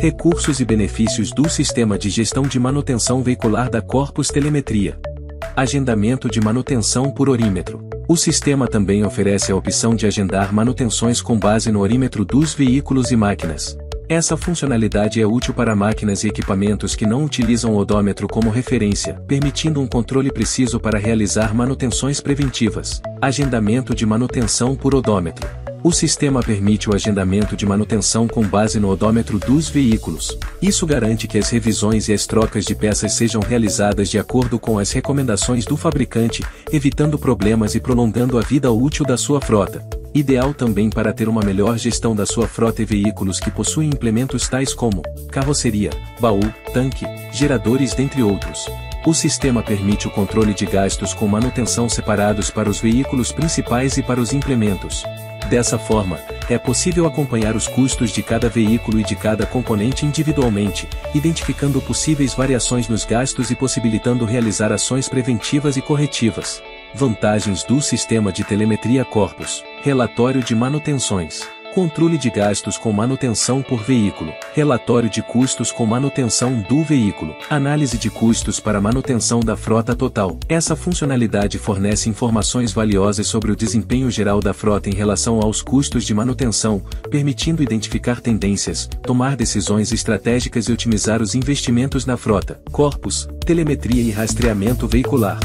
Recursos e benefícios do Sistema de Gestão de Manutenção Veicular da Corpus Telemetria. Agendamento de manutenção por orímetro. O sistema também oferece a opção de agendar manutenções com base no orímetro dos veículos e máquinas. Essa funcionalidade é útil para máquinas e equipamentos que não utilizam o odômetro como referência, permitindo um controle preciso para realizar manutenções preventivas. Agendamento de manutenção por odômetro. O sistema permite o agendamento de manutenção com base no odômetro dos veículos. Isso garante que as revisões e as trocas de peças sejam realizadas de acordo com as recomendações do fabricante, evitando problemas e prolongando a vida útil da sua frota. Ideal também para ter uma melhor gestão da sua frota e veículos que possuem implementos tais como carroceria, baú, tanque, geradores, dentre outros. O sistema permite o controle de gastos com manutenção separados para os veículos principais e para os implementos. Dessa forma, é possível acompanhar os custos de cada veículo e de cada componente individualmente, identificando possíveis variações nos gastos e possibilitando realizar ações preventivas e corretivas. Vantagens do sistema de telemetria Corpus. Relatório de manutenções. Controle de gastos com manutenção por veículo. Relatório de custos com manutenção do veículo. Análise de custos para manutenção da frota total. Essa funcionalidade fornece informações valiosas sobre o desempenho geral da frota em relação aos custos de manutenção, permitindo identificar tendências, tomar decisões estratégicas e otimizar os investimentos na frota. Corpus, telemetria e rastreamento veicular.